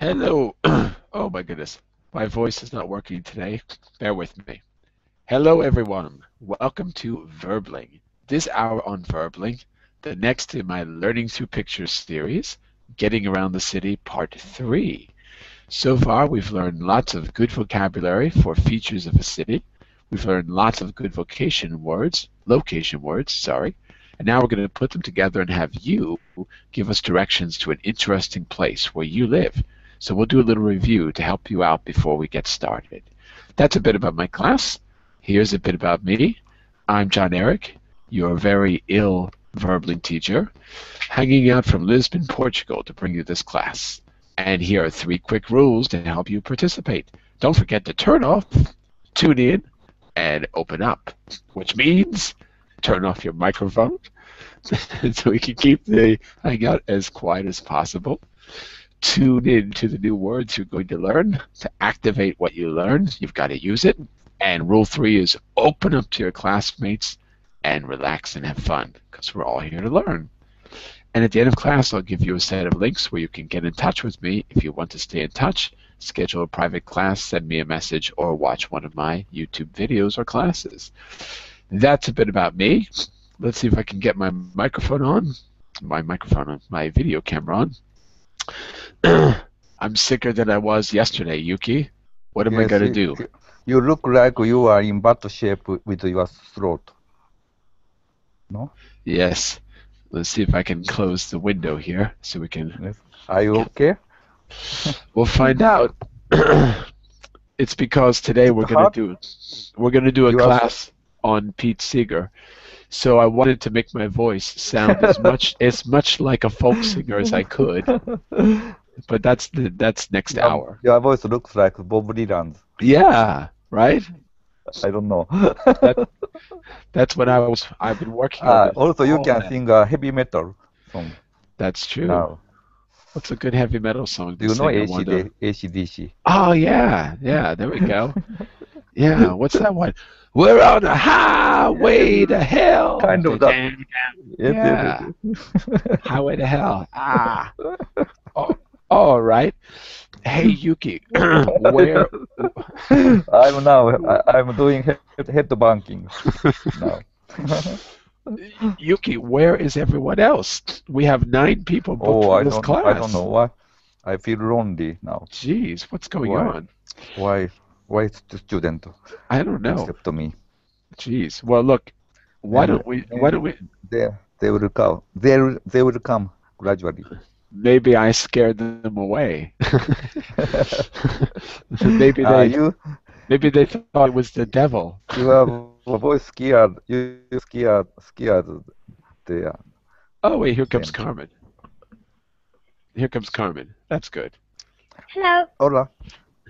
Hello. oh my goodness. My voice is not working today. Bear with me. Hello everyone. Welcome to Verbling. This hour on Verbling, the next in my Learning Through Pictures series, Getting Around the City Part 3. So far we've learned lots of good vocabulary for features of a city. We've learned lots of good vocation words, location words, sorry. And now we're going to put them together and have you give us directions to an interesting place where you live. So we'll do a little review to help you out before we get started. That's a bit about my class. Here's a bit about me. I'm Jon-Eric, your very ill verbling teacher, hanging out from Lisbon, Portugal to bring you this class. And here are three quick rules to help you participate. Don't forget to turn off, tune in, and open up, which means turn off your microphone so we can keep the hangout as quiet as possible tune in to the new words you're going to learn. To activate what you learn, you've got to use it. And rule three is open up to your classmates and relax and have fun because we're all here to learn. And at the end of class, I'll give you a set of links where you can get in touch with me if you want to stay in touch, schedule a private class, send me a message, or watch one of my YouTube videos or classes. That's a bit about me. Let's see if I can get my microphone on, my microphone on, my video camera on. I'm sicker than I was yesterday, Yuki. What am I going to do? You look like you are in bad shape with your throat. No? Yes. Let's see if I can close the window here so we can. Yes. Are you okay? We'll find out. it's because today we're going to do we're going to do a You are- class on Pete Seeger. So I wanted to make my voice sound as much as much like a folk singer as I could. But that's the that's next Your- hour. Your voice looks like Bob Dylan. Yeah, right? I don't know. That's what I was I've been working on. Ah, also, you can day. sing a heavy metal song That's true. now. What's a good heavy metal song? Do you know sing? I wonder? ACD, ACDC? Oh yeah, yeah. There we go. Yeah. What's that one? We're on the highway to hell. Kind of that. Yeah. Highway to hell. Ah. Oh, all right. Hey Yuki, where? I'm now, I, I'm doing head, head banking now. Yuki, where is everyone else? We have nine people booked oh, for I this don't, class. I don't know why. I feel lonely now. Jeez, what's going Why? on? Why? Why is the student I don't know. except to me? Jeez. Well, look. Why Maybe- don't we? Why don't we? They they will come. They they will come gradually. Maybe I scared them away. maybe they you maybe they thought it was the devil. you have a voice scared. You you scared scared. The Oh wait, here comes Carmen. Here comes Carmen. That's good. Hello, hola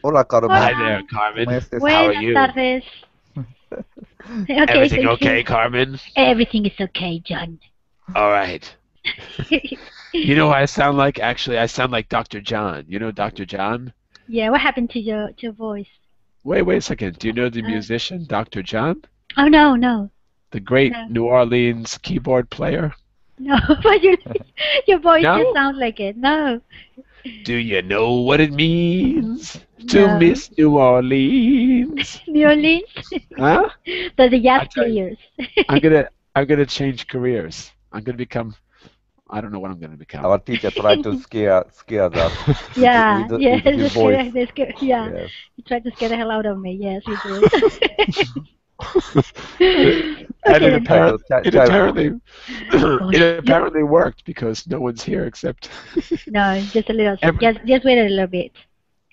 hola Carmen. Hi Hola. there, Carmen. ¿Cómo estás? How are you? tardes. okay, Everything okay, you. Carmen? Everything is okay, John. All right. You know what I sound like? Actually, I sound like Dr. John. You know Dr. John? yeah, what happened to your to your voice? Wait, wait a second. Do you know the Uh, musician Dr. John? Oh no, no, The great No. New Orleans keyboard player? no. but your your voice No? just sounds like it. No. Do you know what it means to No. miss New Orleans? New Orleans, Huh? the, the jazz I players. I'm gonna I'm gonna change careers. I'm gonna become I don't know what I'm gonna become. Our teacher tried to scare scare us. yeah, with yes, with his that's good, voice. that's good. Yeah, Yes. you tried to scare the hell out of me. Yes, you did. and it, then. apparent, it apparently it apparently worked because no one's here except no, just a little. Every- just just wait a little bit.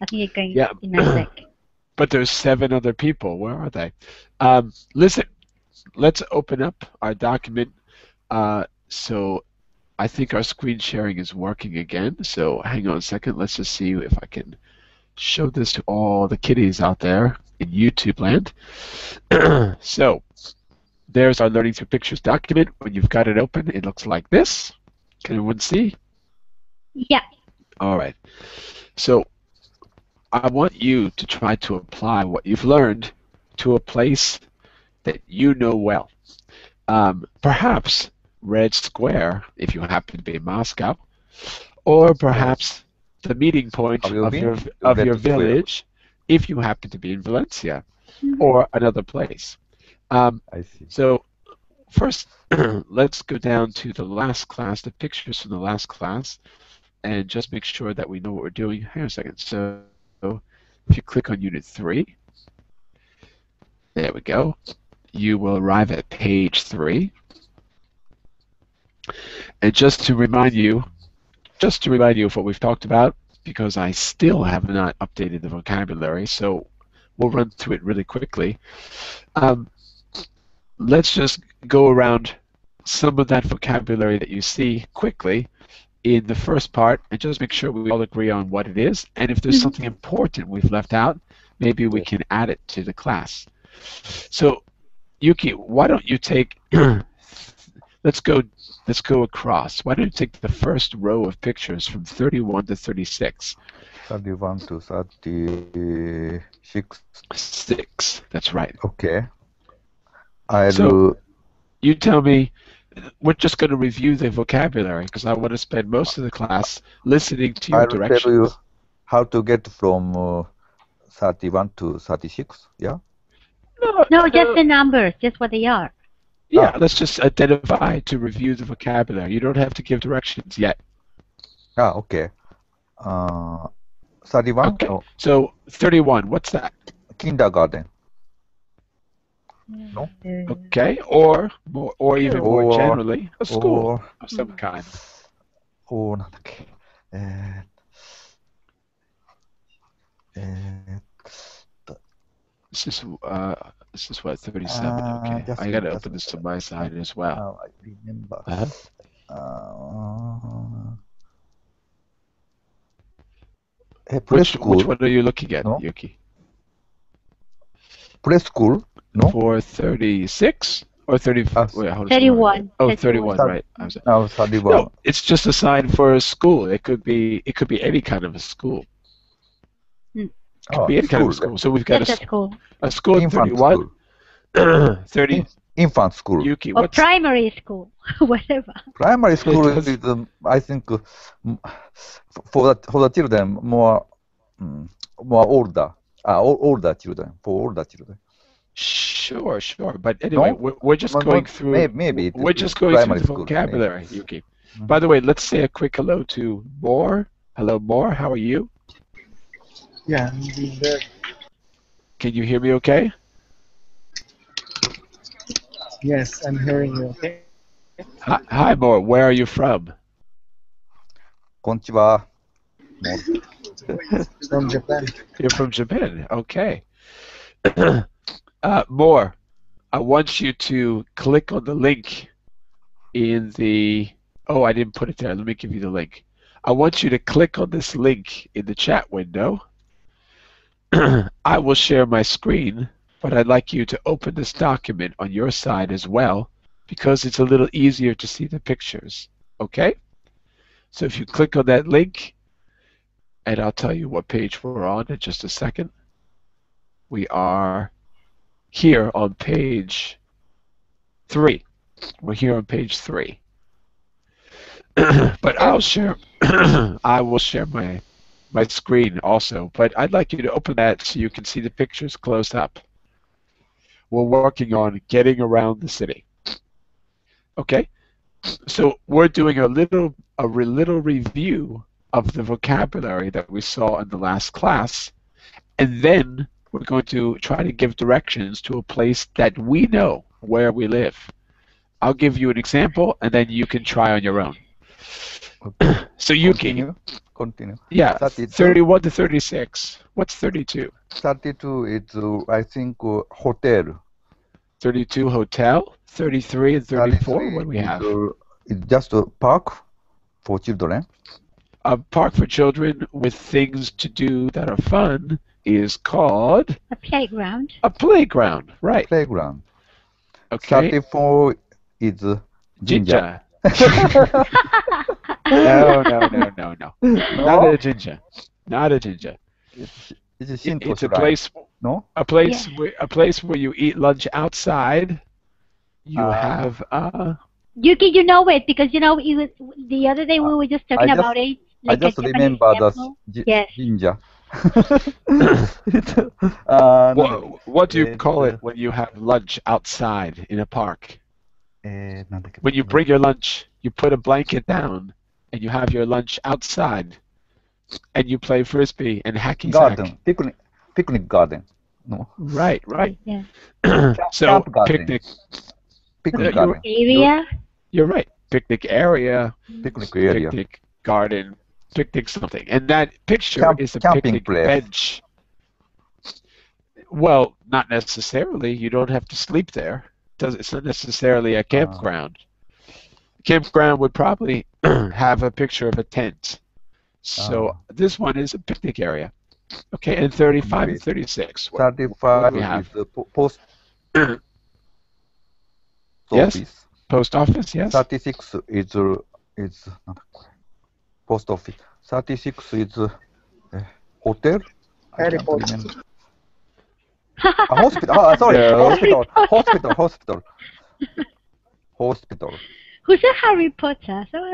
I think you're going Yeah. in a sec. but there's seven other people. Where are they? Um, listen, let's open up our document. Uh, so I think our screen sharing is working again. So hang on a second. Let's just see if I can show this to all the kiddies out there in YouTube land. so there's our Learning Through Pictures document. When you've got it open, it looks like this. Can everyone see? Yeah. All right. So I want you to try to apply what you've learned to a place that you know well. Um, perhaps Red Square, if you happen to be in Moscow, or perhaps the meeting point of your of your village, if you happen to be in Valencia Mhm. or another place. Um, I see. so first, let's go down to the last class, the pictures from the last class, and just make sure that we know what we're doing. Hang on a second. So if you click on Unit 3, there we go, you will arrive at page 3. And just to remind you, just to remind you of what we've talked about, because I still have not updated the vocabulary, so we'll run through it really quickly. Um, let's just go around some of that vocabulary that you see quickly in the first part and just make sure we all agree on what it is. And if there's Mhm. something important we've left out, maybe we can add it to the class. So, Yuki, why don't you take let's go let's go across. Why don't you take the first row of pictures from 31 to 36? 31 to 36. Six. That's right. Okay. I'll So- You tell me we're just going to review the vocabulary because I want to spend most of the class listening to your I'll directions. tell you how to get from uh, 31 to 36. Yeah. No, No, just the numbers, just what they are. Yeah, Ah. let's just identify to review the vocabulary. You don't have to give directions yet. Ah, okay. Uh, 31. Okay. Oh, So 31, what's that? kindergarten. Uh, Okay, or more, or even more Or- generally, a school Or, of some kind. おなんだっけ。えー、えー、 This is uh, this is what 37. Uh, okay, I gotta open this to my side as well. Oh, I remember. Uh -huh. Uh, which, which one are you looking at, no? Yuki? Preschool, no? For 36 or uh, 31. Oh, 31, 31, right. I'm sorry. Oh, no, 31. No, it's just a sign for a school. It could be it could be any kind of a school. It could Oh, be any kind of a school. school. So we've got Just a, at school. a school at Infant 31, school. 30. Infant school. Yuki, Or what's primary school, whatever. Primary school does- is, um, I think, uh, m- for the, for the children, more, mm, more older. Uh, ol- older children, for older children. Sure, sure. But anyway, No? we're, we're just Well, going not- through. may- maybe it we're just going through the school, maybe. vocabulary, Yuki. Mhm. By the way, let's say a quick hello to Moore. Hello, Moore. How are you? Yeah, I'm doing. Can you hear me okay? Yes, I'm hearing you okay. Hi, hi Mo, where are you from? Konnichiwa. from Japan. You're from Japan, okay. uh, more, I want you to click on the link in the. Oh, I didn't put it there. Let me give you the link. I want you to click on this link in the chat window. I will share my screen, but I'd like you to open this document on your side as well because it's a little easier to see the pictures. Okay? So if you click on that link, and I'll tell you what page we're on in just a second. We are here on page three. We're here on page three. but I'll share I will share my my screen also, but I'd like you to open that so you can see the pictures close up. We're working on getting around the city. Okay? So we're doing a little a little review of the vocabulary that we saw in the last class, and then we're going to try to give directions to a place that we know where we live. I'll give you an example, and then you can try on your own. So you Continue. Continue. yeah, 32. 31 to 36. What's 32? 32 is, uh, I think, uh, hotel. 32 hotel. 33 and 34. 33 What do we have? uh, It's just a park for children. A park for children with things to do that are fun is called A playground. a playground, right? Playground. Okay. 34 is uh, ginger. Jinja. no, no, no, no, no. Not a ginger. Not a ginger. It's, it's a, it's a place. No. A place. Where, a place where you eat lunch outside. You uh, have. Uh, you can, you know it because you know the other day we were just talking just, about it. Like I just remember the yes. uh, no. what, what, do you uh, call it when you have lunch outside in a park? Uh, when you bring your lunch, you put a blanket down and you have your lunch outside and you play frisbee and hacky sack. garden, picnic, picnic garden. No, Right, right. Yeah. so camp picnic, picnic Yeah, you- garden, Area. you're right. Picnic area, picnic area. picnic garden, picnic something. And that picture Camp- is a camping picnic place. bench. Well, not necessarily. You don't have to sleep there. It's not necessarily a ah. campground. Campground would probably have a picture of a tent. So oh. this one is a picnic area. Okay, and 35 and mm-hmm. 36. What, 35 what is the post office. Yes, post office, yes. 36 is, is post office. 36 is uh, hotel. A hospital. Oh, sorry, yeah. hospital. hospital, hospital. Hospital. Who's a Harry Potter? So,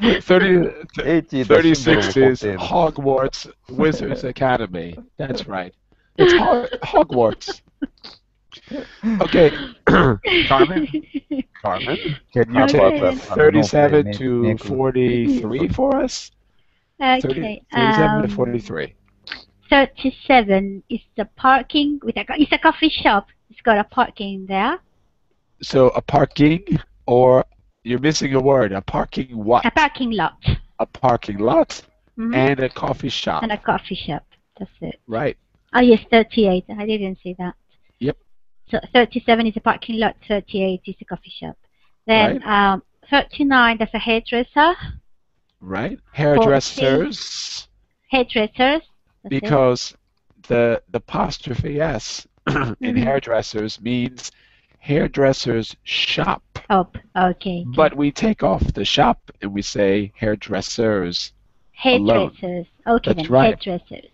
30, 80 is 36 is. Hogwarts Wizards Academy. That's right. It's Hog- Hogwarts. Okay, Carmen. Carmen, can you How take about 37 to 43 for us? 30, okay. 37 to um, 43. 37 is the parking with a, it's a coffee shop. It's got a parking there. So a parking, or you're missing a word. A parking what? A parking lot. A parking lot Mhm. and a coffee shop. And a coffee shop. That's it. Right. Oh yes, 38. I didn't see that. Yep. So 37 is a parking lot. 38 is a coffee shop. Then um, 39 that's a hairdresser. Right. Hairdressers. Hairdressers. That's it. because the the apostrophe s in Mhm. hairdressers means hairdressers shop Oh, okay. but we take off the shop and we say hairdressers alone. hairdressers. Okay That's then. right. Hairdressers.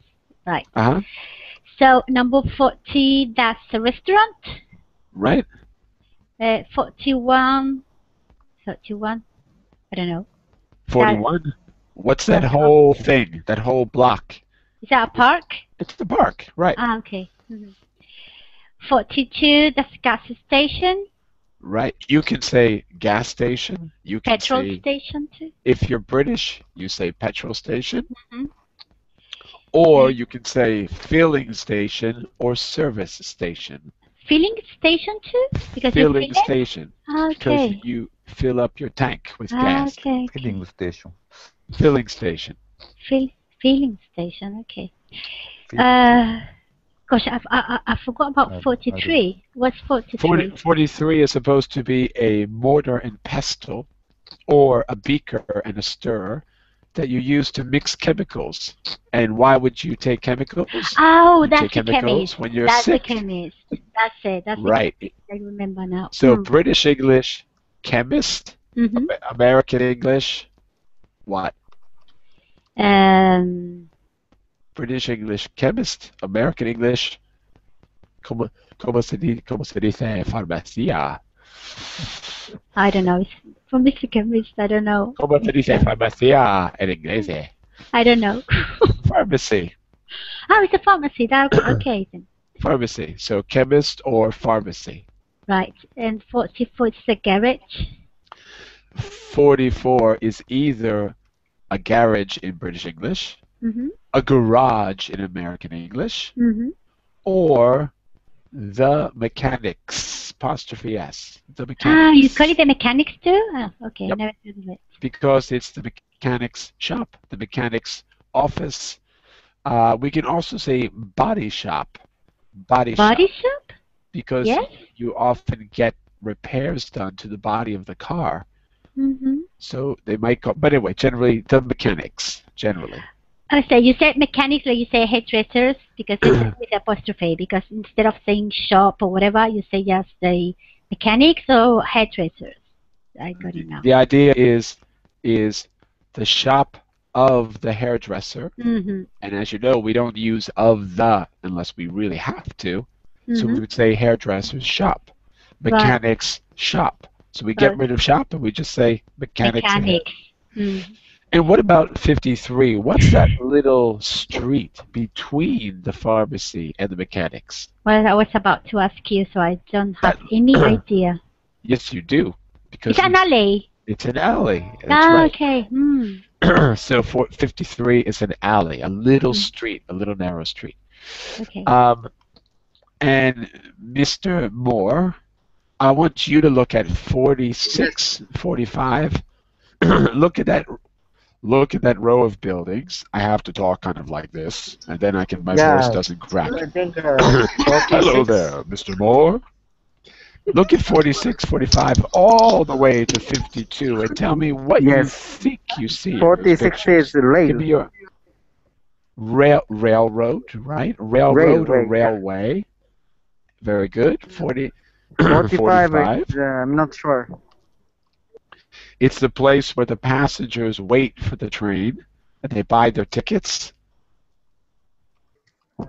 Right. uh-huh So number 40 that's a restaurant. right Uh, 41. 31. I don't know. 41 what's that whole thing that whole block Is that a park? it's the park right Ah, okay. Mhm. 42 that's gas station. right you can say gas station you can Petrol say station too. if you're british you say petrol station Mhm. or you can say filling station or service station Filling station too? Because filling fill it? station because you fill up your tank with Ah, gas. okay. okay. Filling station. Filling station. Fill, filling station. Okay. Fill- Uh, gosh, I, I, I forgot about don't- 43. What's 43? 40, 43 is supposed to be a mortar and pestle or a beaker and a stirrer that you use to mix chemicals. And why would you take chemicals? Oh, You that's the chemicals chemist. when you're That's sick. the chemist. That's it. That's Right. it. I remember now. So Hmm. British English, chemist. Mhm. American English, what? Um, British English, chemist. American English, como, como, se, di, como se dice farmacia? I don't know. From Mr. Chemist. I don't know. Como se dice farmacia en inglés? I don't know. Pharmacy. oh, it's a pharmacy. That, okay then. Pharmacy. So chemist or pharmacy. Right. And 44 is a garage. 44 is either a garage in British English, Mm-hmm. a garage in American English, Mm-hmm. or the mechanics. Apostrophe S. The mechanics. Ah, you call it the mechanics too? Oh, okay. Yep. Never heard of it. because it's the mechanics shop, the mechanics office. Uh, we can also say body shop. Body, Body shop. shop? Because Yes. you often get repairs done to the body of the car. Mm-hmm. So they might go, but anyway, generally the mechanics, generally. Oh, so you said mechanics, you say hairdressers, because it's with apostrophe. Because instead of saying shop or whatever, you say just the mechanics or hairdressers. I got it now. The idea is, is the shop of the hairdresser, Mm-hmm. and as you know, we don't use of the unless we really have to. So Mm-hmm. we would say hairdresser's shop, Right. mechanics shop. So we get rid of shop and we just say mechanics. Mechanics. Mm. And what about 53? What's that little street between the pharmacy and the mechanics? Well, I was about to ask you, so I don't have any idea. Yes, you do. Because It's an alley. it's an alley. That's Ah, right. okay. Hmm. so for 53 is an alley, a little Mm. street, a little narrow street. Okay. Um, and Mr. Moore, I want you to look at 46, 45. look at that. Look at that row of buildings. I have to talk kind of like this, and then I can. My Yeah. voice doesn't crack. Uh, Hello there, Mr. Moore. Look at 46, 45, all the way to 52, and tell me what you think you see. in those 46 pictures. is Give rail. rail railroad, right? Railroad or Railway, yeah. railway. Very good. 40, 45, 45. is, uh, I'm not sure. It's the place where the passengers wait for the train and they buy their tickets.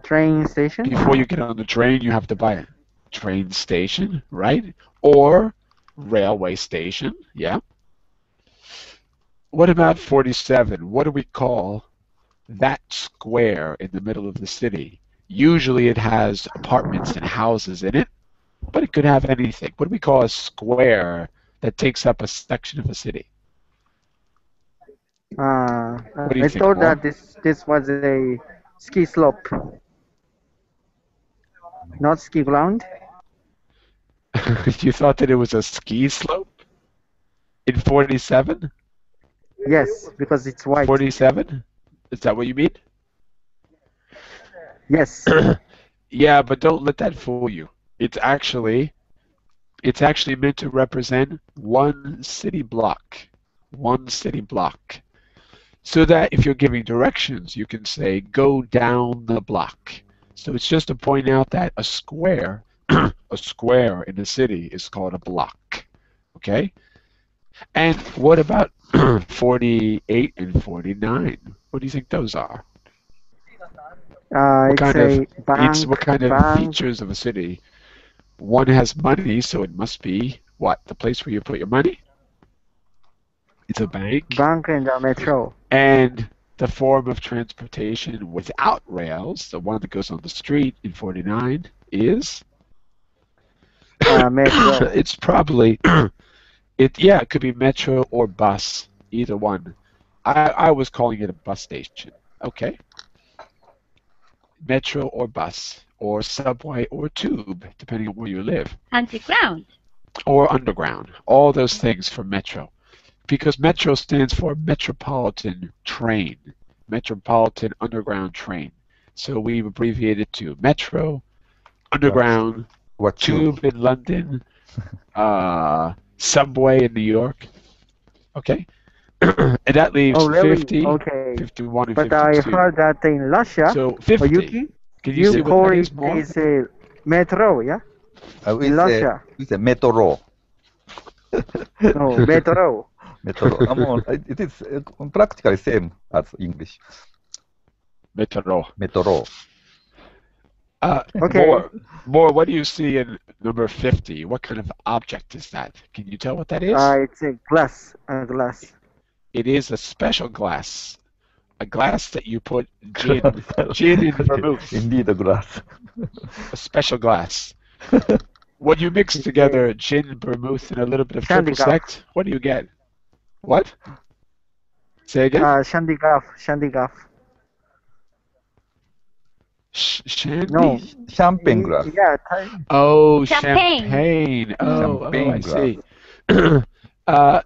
Train station? Before you get on the train, you have to buy a train station, right? Or railway station, yeah. What about 47? What do we call that square in the middle of the city? Usually it has apartments and houses in it, but it could have anything. What do we call a square that takes up a section of a city? Uh, you I think, thought Mark? that this this was a ski slope, not ski ground. you thought that it was a ski slope in 47? Yes, because it's white. 47? Is that what you mean? Yes. yeah, but don't let that fool you. It's actually it's actually meant to represent one city block. One city block. So that if you're giving directions, you can say go down the block. So it's just to point out that a square a square in a city is called a block. Okay? And what about 48 and 49? What do you think those are? Uh, What it's kind a of bank. it's what kind of bank. features of a city? One has money, so it must be what? The place where you put your money? It's a bank. Bank and a metro. And the form of transportation without rails, the one that goes on the street in 49, is? Uh, metro. it's probably, it yeah, it could be metro or bus, either one. I, I was calling it a bus station. Okay. Metro or bus, or subway or tube, depending on where you live Underground. or underground. All those things for metro. Because metro stands for metropolitan train, metropolitan underground train. So we abbreviate it to metro, underground, What tube? tube in London, uh, subway in New York. Okay? and that leaves Oh, really? 50, Okay. 51, and But I heard that in Russia, so 50. Oyuki, Can you, see you what call that it is is a metro, yeah? Uh, In it's, a, it's a metro. No, metro. metro. It it is uh, practically same as English. Metro. Metro. Uh, Okay. More, more, what do you see in number 50? What kind of object is that? Can you tell what that is? Uh, it's a glass. A glass. it is a special glass. A glass that you put gin, gin and vermouth. Indeed, a glass. A special glass. When you mix together gin, vermouth, and a little bit of triple Shandygaff. sec, what do you get? What? Say again? Uh, Shandygaff. Shandygaff. Sh- shandy? No. Champagne glass. Yeah. Thai- Oh, Champagne. champagne. Oh, Champagne oh, I see. uh,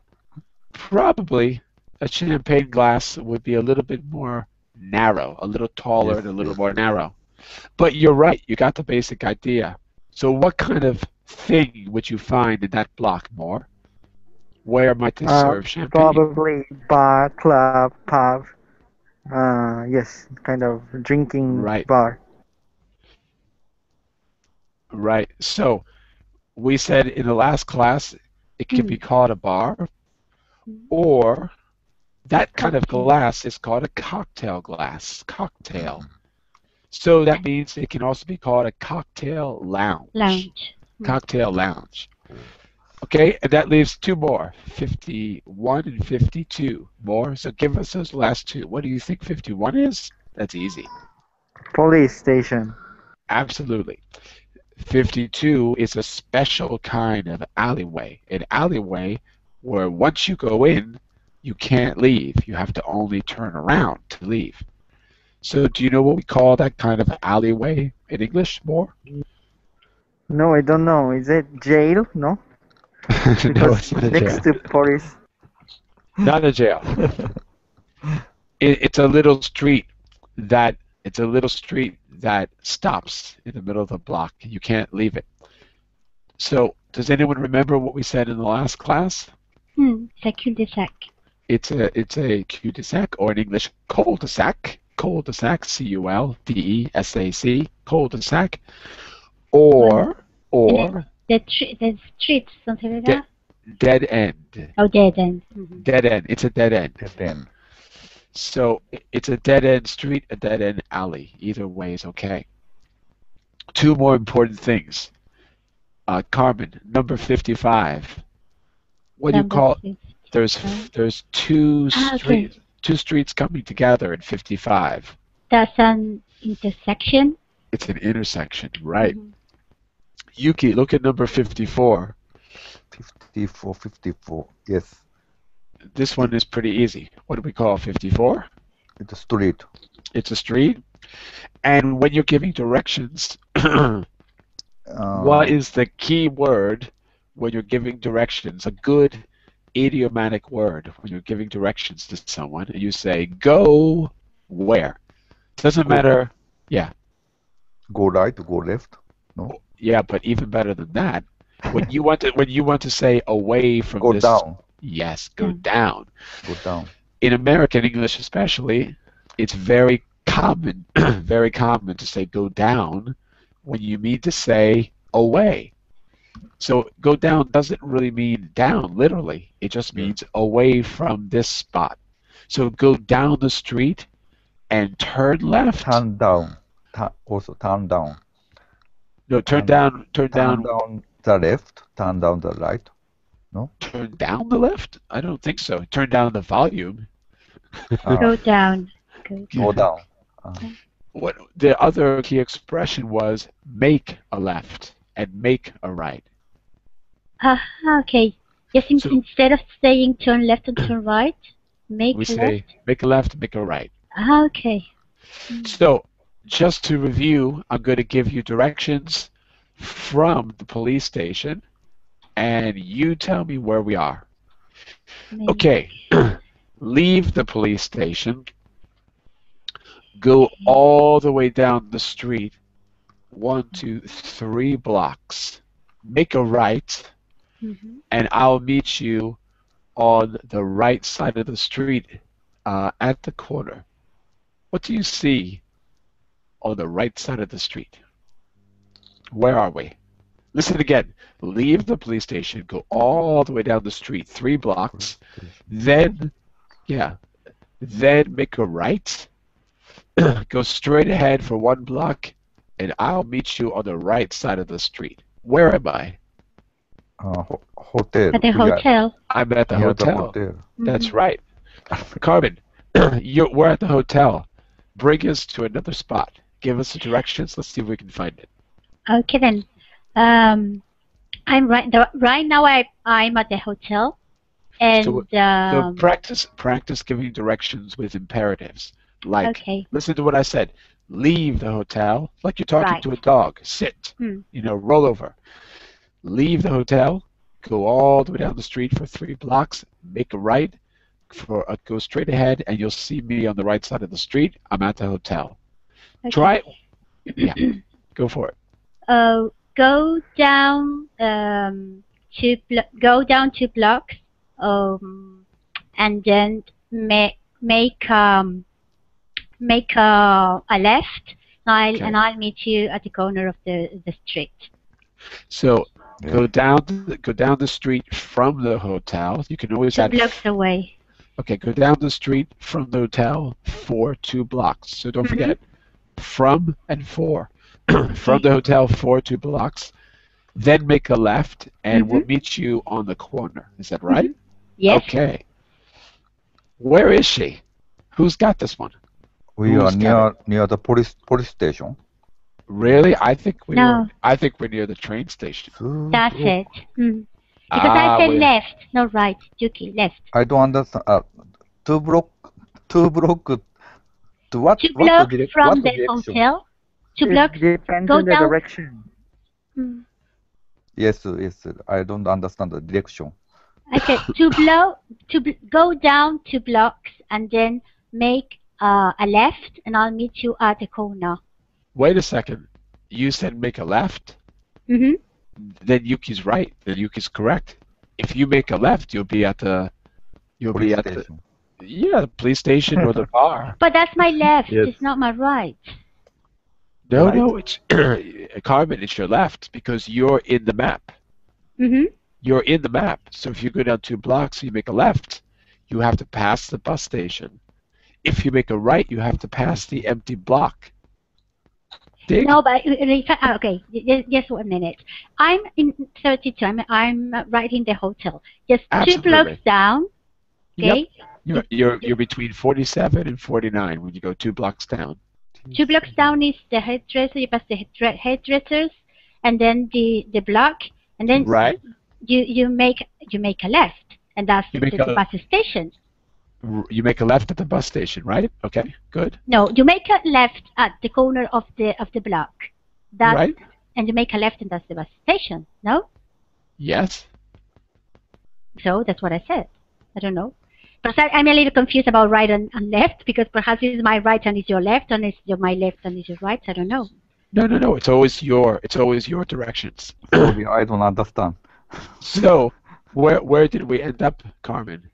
probably a champagne glass would be a little bit more narrow, a little taller Yes, and a little more narrow. But you're right. You got the basic idea. So, what kind of thing would you find in that block more? Where might they Uh, serve champagne? Probably bar, club, pub. Uh, yes, kind of drinking Right. bar. Right. So, we said in the last class it can be called a bar, or that kind of glass is called a cocktail glass. Cocktail. Mm-hmm. So that means it can also be called a cocktail lounge. Lounge. Cocktail mm-hmm. lounge. Okay, and that leaves two more 51 and 52 more. So give us those last two. What do you think 51 is? That's easy. Police station. Absolutely. 52 is a special kind of alleyway. An alleyway where once you go in, you can't leave. You have to only turn around to leave. So do you know what we call that kind of alleyway in English more? No, I don't know. Is it jail? No? no, Because it's not a next jail. to police. Not a jail. It, it's a little street that it's a little street that stops in the middle of the block. You can't leave it. So does anyone remember what we said in the last class? Hmm, c'est cul-de-sac. It's a it's a cul-de-sac or in English cul-de-sac, cul-de-sac, C-U-L-D-E-S-A-C, cul-de-sac, or or The, tr- the street, something like that? dead end. Oh, dead end. Mhm. Dead end. It's a dead end. Then So it's a dead end street, a dead end alley. Either way is okay. Two more important things. Uh, Carmen, number 55. What do you call six. There's five. there's two Ah, okay. streets two streets coming together in 55. That's an intersection. It's an intersection, right? Mhm. Yuki, look at number 54. 54, 54. Yes, This one is pretty easy. What do we call 54? it's a street. It's a street. And when you're giving directions, Uh, what is the key word when you're giving directions? A good idiomatic word when you're giving directions to someone and you say, go where? Doesn't Go. matter. go right, go left. No. Yeah, but even better than that, when you want to when you want to say away from Go this down, yes, go Mm. down. go down. In American English especially, it's very common very common to say go down when you mean to say away. So go down doesn't really mean down literally. It just Yeah. means away from this spot. So go down the street and turn left. Turn down. Tu- also turn down. no, turn turn- down turn Turn down down the left. Turn down the right. No. Turn down the left? I don't think so. Turn down the volume. Uh, Go down. Go go down. What the other key expression was make a left and make a right. Ah, okay. Yes, So- instead of saying turn left and turn right, make We left. say make a left, make a right. Ah, okay. So, just to review, I'm going to give you directions from the police station, and you tell me where we are. Maybe. Okay. Leave the police station. Go all the way down the street, one, two, three blocks. Make a right, Mhm. and I'll meet you on the right side of the street uh, at the corner. What do you see on the right side of the street? Where are we? Listen again. Leave the police station, go all the way down the street, three blocks, then, yeah, then make a right, go straight ahead for one block, and I'll meet you on the right side of the street. Where am I? Uh, ho- hotel. At the We are hotel. I'm at the near the hotel. hotel. That's right. Carmen, you're, we're at the hotel. Bring us to another spot. Give us the directions. Let's see if we can find it. Okay then. Um, I'm right. The, right now, I I'm at the hotel, and So um, practice practice giving directions with imperatives. Like, okay. listen to what I said. Leave the hotel, like you're talking Right. to a dog. Sit. Hmm. You know, roll over. Leave the hotel. Go all the way down the street for three blocks. Make a right. For uh, go straight ahead, and you'll see me on the right side of the street. I'm at the hotel. okay. Try. Yeah. Go for it. Uh, go down um two blo- go down two blocks um and then make make um make a, a left and I'll, Okay. and I'll meet you at the corner of the the street. So Yeah. go down the, go down the street from the hotel. You can always Two add blocks away. okay. Go down the street from the hotel for two blocks. So don't Mhm. forget from and for. from the hotel for two blocks. then make a left, and we'll Mhm. meet you on the corner. Is that right? Yes. Okay. Where is she? Who's got this one? We Who's are got near near the police police station. Really? I think we No. were. I think we're near the train station. That's it. Mm. Because Ah, I said we- left, not right. Yuki, left. I don't understand. Uh, two block, two block. To what? Two what blocks direc- from what the direction? hotel. Two It blocks. depends go on the down. direction. Mm. Yes, yes. I don't understand the direction. I said two block. To bl- go down two blocks and then make uh, a left, and I'll meet you at the corner. Wait a second. You said make a left. Mm-hmm. Then Yuki's right. Then Yuki's correct. If you make a left, you'll be at the. You'll Police be at the. station. Yeah, the police station or the bar. But that's my left. Yes. It's not my right. No, Right. no, it's Carmen. It's your left because you're in the map. Mm-hmm. You're in the map. So if you go down two blocks, you make a left. You have to pass the bus station. If you make a right, you have to pass the empty block. Dig? No, but uh, okay. Just one minute. I'm in 32. I'm, I'm right in the hotel. Just two blocks down. Yep. Okay. You're, you're you're between 47 and 49 when you go two blocks down. Two blocks down is the hairdresser. You pass the hairdre- hairdressers, and then the the block, and then Right. you you make you make a left, and that's the, the bus station. R- You make a left at the bus station, right? Okay, good. No, you make a left at the corner of the of the block. That's right? and you make a left, and that's the bus station. No, Yes. so that's what I said. I don't know. But I, I'm a little confused about right and, and left because perhaps it's my right and it's your left, and it's your, my left and it's your right. I don't know. No, no, no. It's always your it's always your directions. I don't understand. So, where where did we end up, Carmen?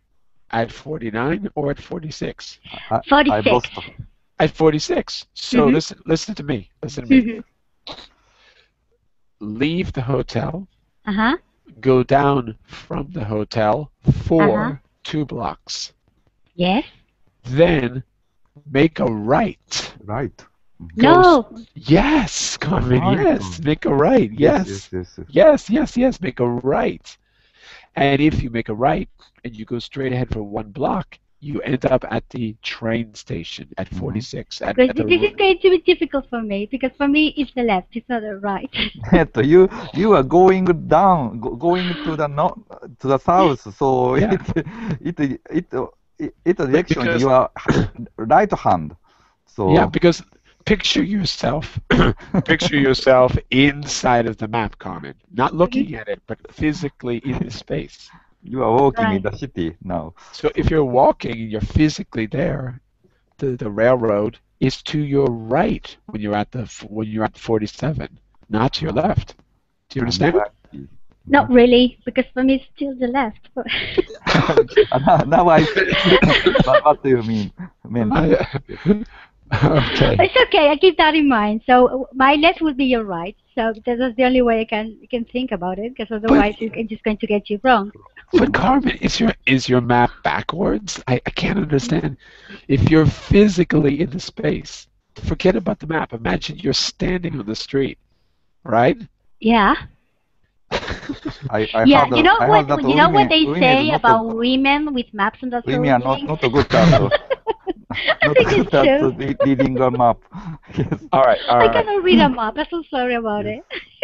At 49 or at 46? I, I 46. At 46. So Mhm. listen listen to me. Listen to me. Mm-hmm. Leave the hotel, Uh huh. go down from the hotel for Uh-huh. two blocks. Yes. Then make a right. Right. No. Yes, Carmen, Right. yes. Make a right. Yes. Yes, yes, yes. Yes, yes, yes. Make a right. And if you make a right and you go straight ahead for one block, you end up at the train station at Mhm. 46. At, Because at the this is going to be difficult for me because for me it's the left, it's not the right. But you you are going down, go, going to the north, to the south. So Yeah. it it it it it a direction Because- are right hand. So yeah, because picture yourself, picture yourself inside of the map, Carmen. Not looking at it, but physically in the space. You are walking in the city now. So if you're walking you're physically there, the the railroad is to your right when you're at the when you're at 47, not to your left. Do you understand? not really, because for me it's still the left. now, now I what, what do you mean? mean I- okay. it's okay, I keep that in mind. So my left would be your right. So that's the only way I can can think about it, because otherwise it's just going to get you wrong. But Carmen, is your is your map backwards? I, I can't understand. If you're physically in the space, forget about the map. Imagine you're standing on the street, right? Yeah. I, I yeah, heard you know I what heard that you know what they women say is about a- women with maps and that sort women are not not a good at uh, I not think good it's true. re- reading a map. Yes. All right, all I cannot read a map. I'm so sorry about it.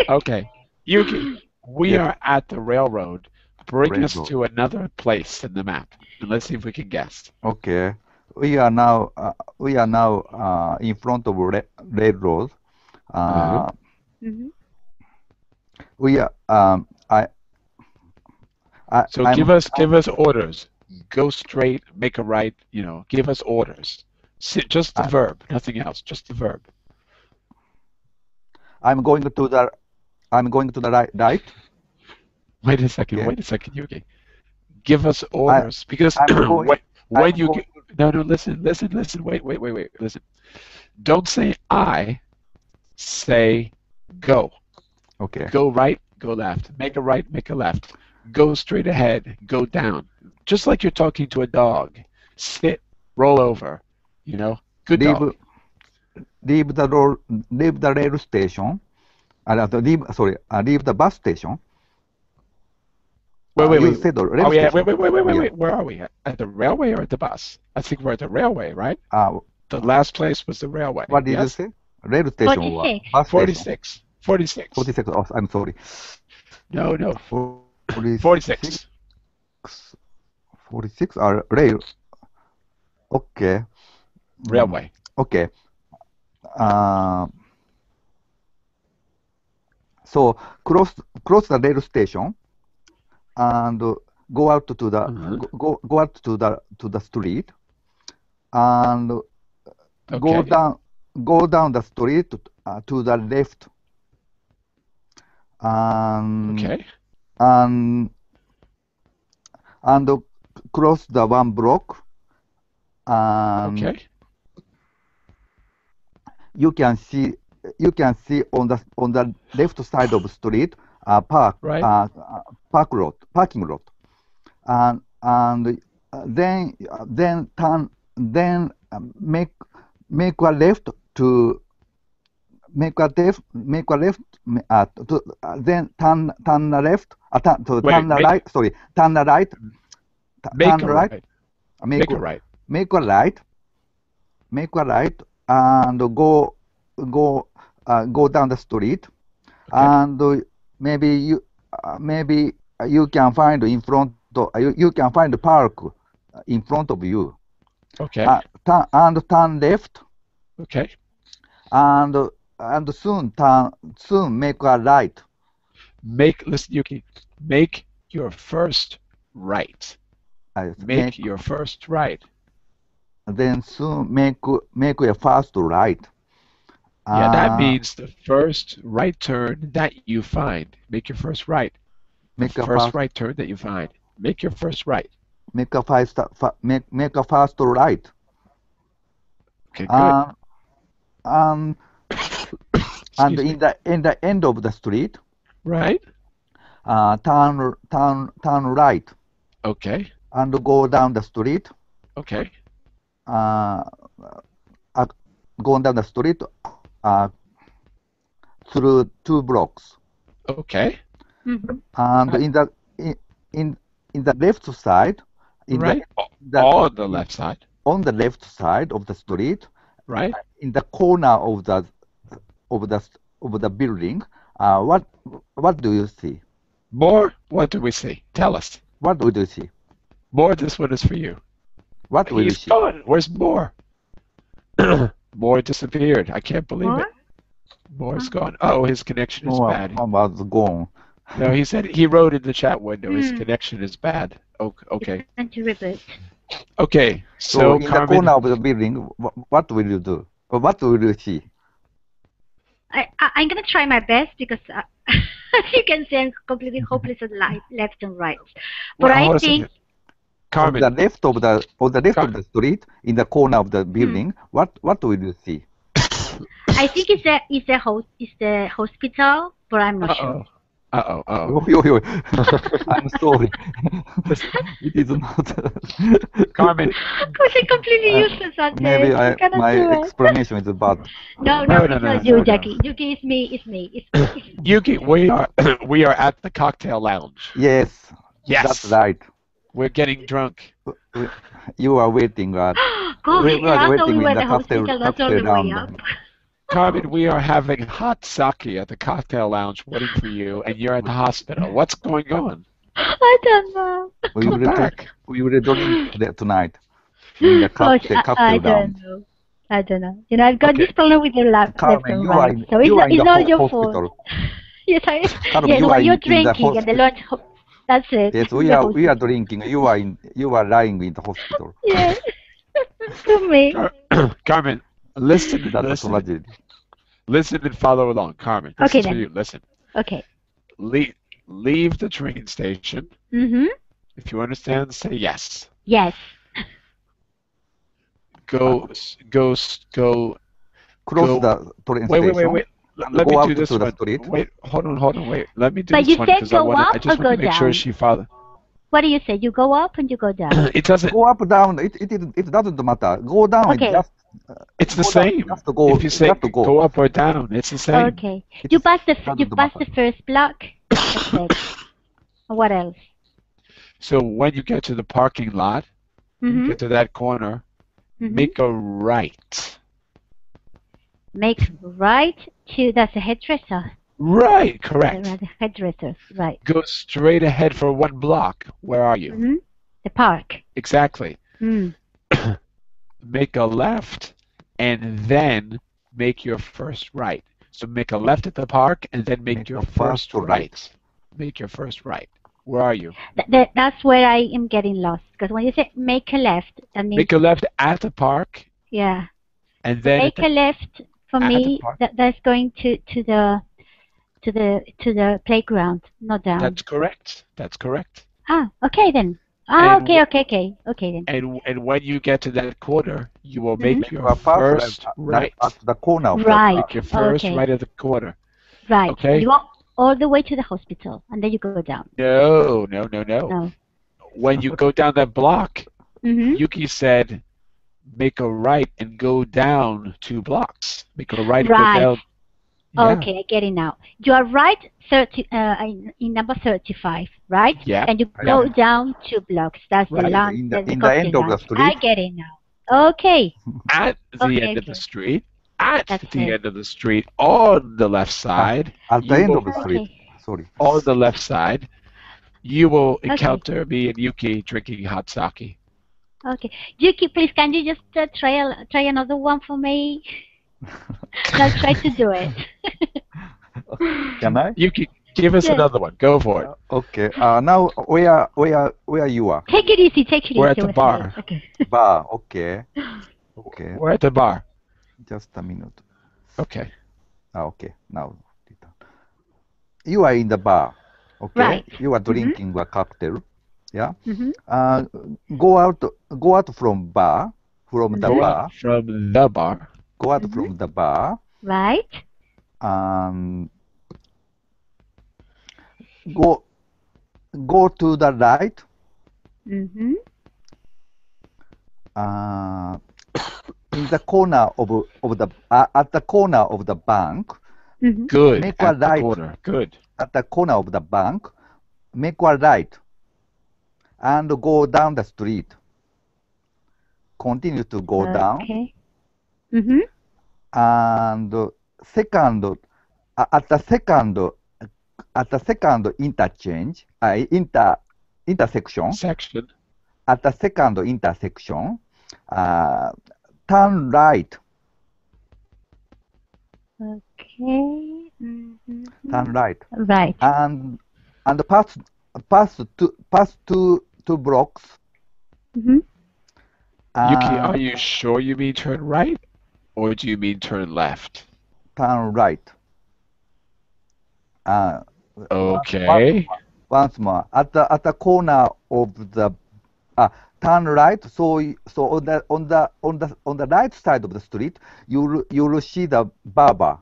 Okay, Yuki, we Yes. are at the railroad. Bring us Railroad. to another place in the map, and let's see if we can guess. Okay. We are now uh, we are now uh, in front of ra- railroad. Uh, Uh-huh. hmm We are um, I. I So I'm, give us give us orders. Go straight, make a right. You know, give us orders. Si- Just the Uh, verb, nothing else. Just the verb. I'm going to the I'm going to the right right. Wait a second. Okay. Wait a second, Yuki. Give us orders because I'm going- when, you going- no no listen listen listen wait wait wait wait listen. Don't say I. Say go. Okay. Go right. Go left. Make a right. Make a left. Go straight ahead. Go down. Just like you're talking to a dog. Sit. Roll over. You know. Good Leave dog. leave the road leave the rail station. uh, leave, sorry, uh, leave the bus station. Wait, wait, you wait. said the rail Oh yeah, station. wait, wait, wait, wait, wait, Yeah. wait. Where are we? At at the railway or at the bus? I think we're at the railway, right? Uh, The last place was the railway. what did you say? Rail station or 46. bus station? 46. 46. 46. Oh, I'm sorry. No, no. 46. 46. 46 are rail. Okay. Railway. Okay. Uh, so cross cross the rail station and go out to the Mhm. go go out to the to the street and go down go down the street uh, to the left and Okay. and and cross the one block and Okay. you can see you can see on the on the left side of the street uh, park Right. uh, park lot parking lot and and uh, then then turn then um, make make a left to make a left make a left uh, to, uh, then turn turn the left uh, turn, to Wait, turn the make- right sorry turn the right Make turn a the right right. make, Make a- a right. make a right, make a right, and go go uh, go down the street, Okay. and uh, maybe you uh, maybe you can find in front of, you, you can find the park in front of you, Okay. uh, turn, and turn left, Okay. and uh, and soon turn soon make a right. Make listen, Yuki. Make your first right. Uh, Make your first right. then soon make make a first right. Yeah, that Uh, means the first right turn that you find. Make your first right. make a First first right turn that you find. Make your first right. make a first fa- make make a first right. Okay, good. Um, um, and me. in the in the end of the street, Right. uh, turn turn turn right Okay. and go down the street. Okay. Uh, uh, go down the street uh, through two blocks, Okay. Mhm. and in the in in, in the left side, in right. the, the All on the left side. on the left side of the street, Right. in the corner of the of the of the building, uh, what what do you see? More. What do we see? Tell us. What do you see? More. This one is for you. What will you see? gone. Where's more? more disappeared. I can't believe More? it. More's gone. Oh, his connection is Oh, bad. how about the gone? No, he said he wrote in the chat window his Hmm. connection is bad. O- Okay. And to reboot. Okay. So, So, in the corner of the building, what will you do? What will you see? I, I I'm gonna try my best because uh, as you can see, I'm completely hopeless at li- left and right. But Well, I think second. Carmen, On the left of the on the left Car- of the street, in the corner of the building, what what will you see? I think it's a it's a host it's the hospital, but I'm not uh sure. oh, uh oh, uh oh. Oh, yo, yo. I'm sorry. it is not. Carmen, Was it completely Uh, useless at Maybe? I, my explanation is bad. No, No, no, no, it's no, not no, you, no. Jackie. Jackie, it's me. It's me. It's, it's Yuki, we are we are at the cocktail lounge. Yes, Yes, that's right. We're getting drunk. You are waiting uh, at. God, We we were waiting we were in the the cocktail- hospital. Cocktail the way round. up. Carmen, we are having hot sake at the cocktail lounge waiting for you, and you're at the hospital. What's going on? I don't know. We Come will, back. we will drink there tonight in the Gosh, cocktail, I, I cocktail don't know. I don't know. You know, I've got Okay. this problem with the left, left Carmen, and you are in, so it's you not, are in it's the not ho- your fault. hospital. Yes, I, Carmen, yes, you while are you're in- in the drinking and the hospital. lunch. Ho- That's it. Yes, we are we are drinking. You are in you are lying in the hospital. Yes. to me. Car- Carmen, listen, That's a listen, tragedy. listen, and follow along. Carmen, this Okay, is for then. you. Listen, Okay. leave, leave the train station. Mhm. If you understand, say yes. Yes. Go, go, s- go. Cross Go- the train Wait, wait, station. wait, wait. L- and Let go me do this one. Wait, hold on, hold on, wait. Let me do But this you one said because I want to. I just or want to go make sure down? she follow. What do you say? You go up and you go down. It doesn't. Go up or down. It it it, it doesn't matter. Go down. Okay. It just It's the Go down, same. Just go. if you say just go. go up or down, it's the same. Okay. You pass the f- you doesn't pass the first block. That's. What else? So when you get to the parking lot, you Mm-hmm. get to that corner, hmm make a right. Make right to that's a hairdresser. Right, correct. The hairdresser. Right. Go straight ahead for one block. Where are you? hmm The park. Exactly. Mm. Make a left and then make your first right. So make a left at the park and then make, Make your first first right. right. Make your first right. Where are you? Th- that, that's where I am getting lost because when you say make a left, that means Make a left at the park yeah. and then make at a left for me. That that's going to to the to the to the playground, not the, down. that's correct. That's correct. Ah, okay then. Ah, And okay, okay, okay, okay then. And and when you get to that corner, you will Mhm. make your Your first first at- right. at the corner of Right. Make your first Okay. right at the corner. Right. okay. You walk all the way to the hospital, and then you go down. No, no, no, no. No. When you go down that block, Mm-hmm. Yuki said, make a right and go down two blocks. Make a right and Right. go down. Yeah. Okay, I get it now. You are right, thirty uh, in, in number thirty-five, right? Yeah. And you Yeah. go down two blocks. That's the Right. In the- that's in the coffee end of the street. I get it now. Okay. At the Okay, end of the street, at That's the it. end of the street, on the left side, At the end will- of the street. Okay. Sorry. on the left side, you will encounter me and Yuki drinking hot sake. Okay. Yuki, please, can you just uh, try a, try another one for me? I'll try to do it. Can I? Yuki, give us Yeah. another one. Go for it. Okay. Uh, now where are where where you are? take it easy. Take it We're easy. at the bar. Okay. Bar. Okay. Okay. We're at the bar. Just a minute. Okay. Ah, okay. Now. You are in the bar. Okay. Right. You are drinking a cocktail. Yeah. hmm Uh, go out. Go out from bar. From the Go bar. from the bar. Go out Mhm. from the bar. Right. Um, go. Go to the right. Mm-hmm. uh, in the corner of of the uh, at the corner of the bank Mm-hmm. Good. Make a at the right. corner. Good. at the corner of the bank make a right and go down the street continue to go down Okay. Mm-hmm. and uh, second uh, at the second at the second interchange uh, inter intersection Section. at the second intersection uh, turn right Okay. Mm-hmm. turn right Right. and and pass pass two pass two two blocks. Mm-hmm. Yuki, are you sure you mean turn right? Or do you mean turn left? turn right. Uh, Okay. once more at the at the corner of the uh, turn right. So so on the on the on the on the right side of the street, you will- you will see the barber.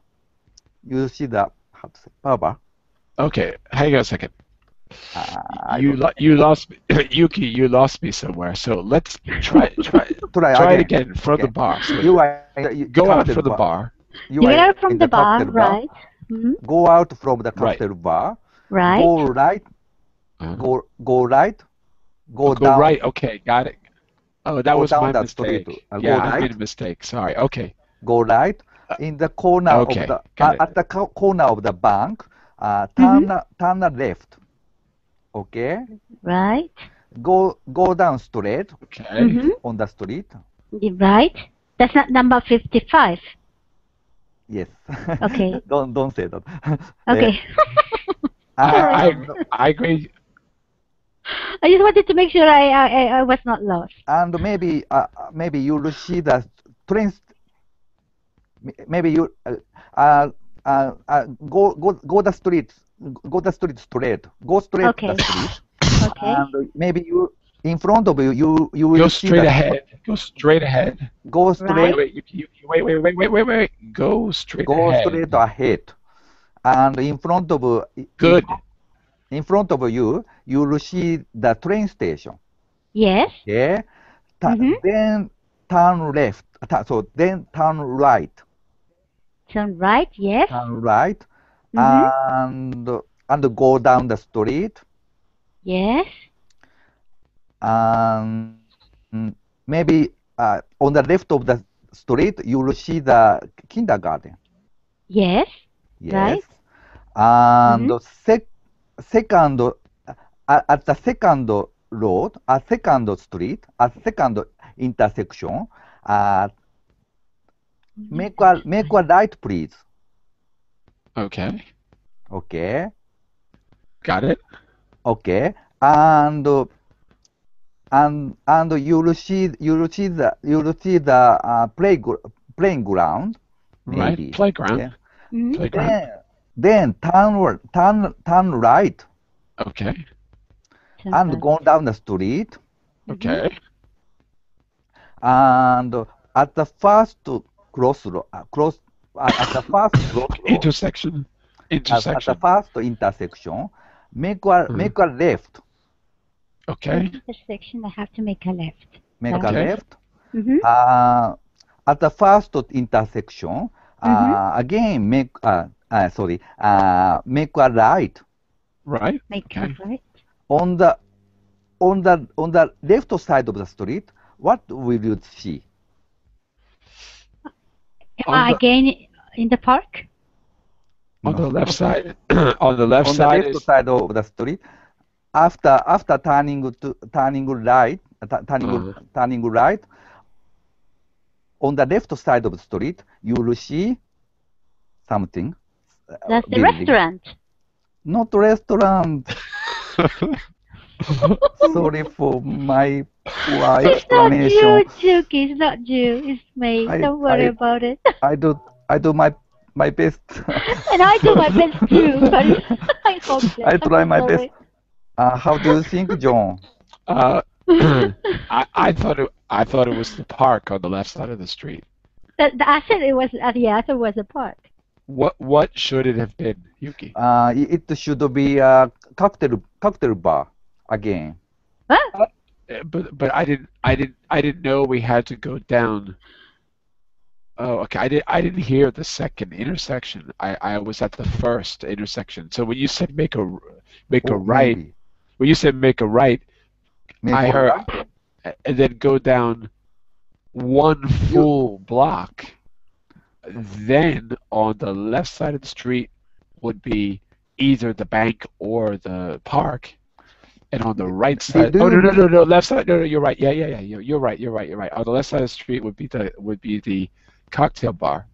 You will see the how to say barber. Okay. Hang on a second. Uh, You lo- you lost me. Yuki, you lost me somewhere. So let's try try try, try it again. again from the bar. So You are you go out from the bar. You You are get out from in the bar, cocktail right? Mm-hmm. Go out from the Right. bar. Right. Go right. Uh, Go go right. Go, go down. right. Okay, got it. Oh, that Go was down my that mistake. street. Uh, go yeah, I made a mistake. Sorry. Okay. Go right. In the corner okay, of the uh, at the co- corner of the bank, uh, turn turn left. Okay. Right. Go go down straight Okay. Mm-hmm. on the street. Right. That's not number fifty-five. Yes. Okay. don't don't say that. Okay. I, I, I agree. I just wanted to make sure I I, I was not lost. and maybe uh, maybe you will see the train. Maybe you uh, uh, uh, uh, go go go the street go the street straight. Go straight Okay. the street. Okay. And maybe you in front of you you you will Go straight the- ahead. Go straight ahead. Go Right. straight Wait, wait, you, you, wait, wait, wait, wait, wait, wait. Go straight go ahead. straight ahead. And in front of uh, Good. in front of you you will see the train station. yes. Yeah. Ta- Mhm. Then turn left ta- so then turn right, Turn right, yes. turn right, Mhm. and and go down the street, Yes. and maybe uh, on the left of the street you will see the kindergarten. Yes. Yes. Right. And Mhm. sec- second, uh, at the second road, at second street, at second intersection, uh, make a make a right, please. Okay. Okay. Got it. Okay. And uh, and and you will see you will see the you will see the uh, play playing ground. Right. Maybe. Playground. Yeah. Mhm. Playground. Then then turn turn turn right Okay. And go down the street. Okay. and at the first crossroad, uh, cross at the first crossroad, Intersection. at, at the first intersection, make a Mhm. make a left, Okay. Intersection, I have to make a left. make a left. Mm-hmm. Uh, at the first intersection, uh, Mhm. again make uh, uh, sorry, uh, make a right Right. Make Okay. a right. on the on the on the left side of the street. What will you see? On the- again, in the park? On the left side. on the left on the side left is side of the street after after turning to turning right uh, tu- turning Uh-huh. turning right on the left side of the street you will see something uh, That's the building. restaurant. not restaurant sorry for my poor It's not you, explanation Yuki. It's not you. It's me. I- Don't worry I- about it. i do i do my my best and I do my best too, but I hopeless. I try I'm my sorry. best. uh, how do you think Jon uh, I, I thought it I thought it was the park on the left side of the street. That, that- I said it was. Uh, yeah, I thought it was a park. What what should it have been, Yuki? uh, it it should be a cocktail cocktail bar again Huh? Uh, But but I didn't I didn't I didn't know we had to go down. Oh, okay. I did I didn't hear the second intersection. I, I was at the first intersection. So when you said make a make a Oh, right, maybe. when you said make a right, Make I a heard right. and then go down one full block. Then on the left side of the street would be either the bank or the park. And on the right side, oh no no no no left side, no no you're right, yeah yeah yeah you're, you're right you're right you're right. On the left side of the street would be the would be the cocktail bar.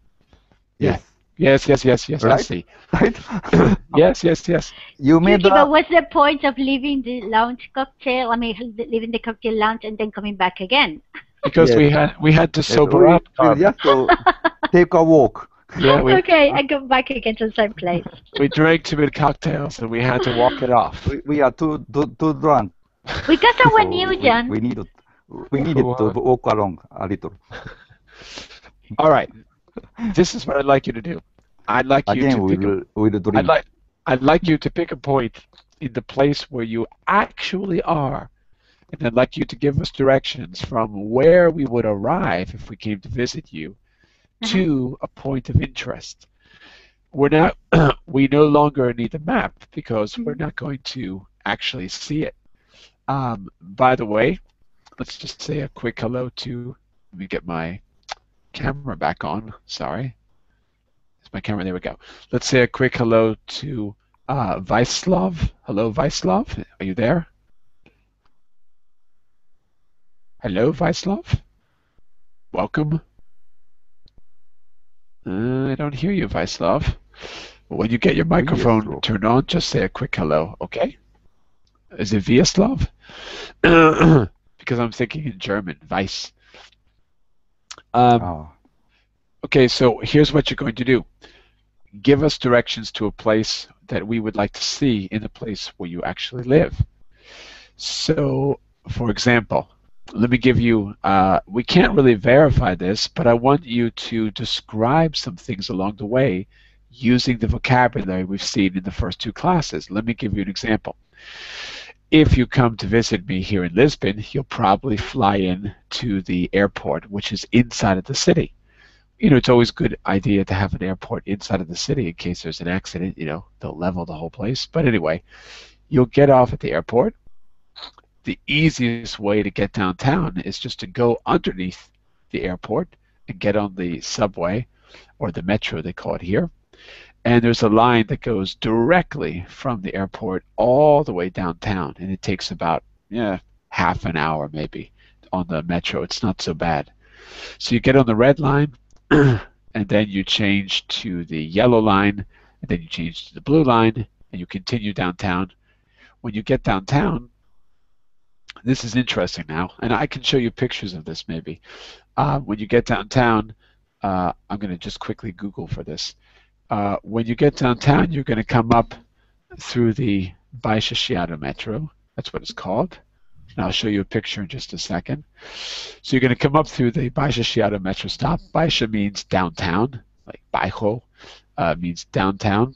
Yes. Yes yes yes yes I Right. see. Right? Yes yes yes. you made Yuki, but what's the point of leaving the lounge cocktail? I mean, leaving the cocktail lounge and then coming back again? Because Yes. we had we had to sober we- up. we Carmen. just to take a walk. Yeah, we, okay, I go back again to the same place. we drank too many cocktails and we had to walk it off. We, we are too too, too drunk. We got someone so new, we- Jon. We, needed we needed to walk along a little. All right. This is what I'd like you to do. I'd like you Again, to we pick a, will we will drink. I'd like I'd like you to pick a point in the place where you actually are. And I'd like you to give us directions from where we would arrive if we came to visit you to a point of interest. We're not we no longer need the map because we're not going to actually see it. Um, by the way, let's just say a quick hello to let me get my camera back on. Sorry. It's my camera. There we go. Let's say a quick hello to uh, Vaislav. Hello, Vaislav. Are you there? Hello, Vaislav. Welcome. Uh, I don't hear you, Vaislav. When you get your microphone turned on, just say a quick hello, okay? Is it Vyacheslav? because I'm thinking in German, Weiss. Um, Ah, Okay, so here's what you're going to do. Give us directions to a place that we would like to see in the place where you actually live. So, for example, let me give you, uh, we can't really verify this, but I want you to describe some things along the way using the vocabulary we've seen in the first two classes. Let me give you an example. if you come to visit me here in Lisbon, you'll probably fly in to the airport, which is inside of the city. You know, it's always a good idea to have an airport inside of the city in case there's an accident. You know, they'll level the whole place. But anyway, you'll get off at the airport. The easiest way to get downtown is just to go underneath the airport and get on the subway or the metro, they call it here. And there's a line that goes directly from the airport all the way downtown, and it takes about yeah half an hour maybe on the metro. It's not so bad. So you get on the red line, and then you change to the yellow line, and then you change to the blue line, and you continue downtown. When you get downtown, this is interesting now, and I can show you pictures of this maybe. Uh, when you get downtown, uh, I'm going to just quickly Google for this uh, when you get downtown, you're going to come up through the Chiado Metro. That's what it's called. And I'll show you a picture in just a second. So you're going to come up through the Chiado Metro stop. Baixa means downtown, like Baixo uh, means downtown.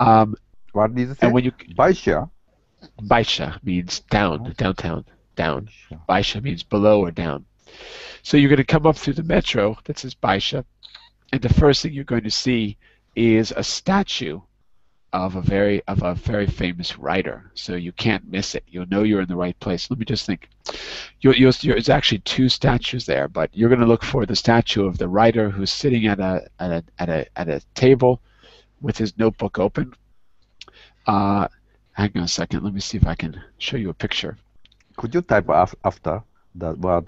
Um, What did you say? and when you Baixa. Baixa means down, downtown, down. Baixa means below or down. So you're going to come up through the metro that says Baixa, and the first thing you're going to see is a statue of a very of a very famous writer. So you can't miss it. You'll know you're in the right place. Let me just think. You'll, you'll, you're, it's actually two statues there, but you're going to look for the statue of the writer who's sitting at a at a at a at a table with his notebook open. Uh, hang on a second. Let me see if I can show you a picture. Could you type af- after the word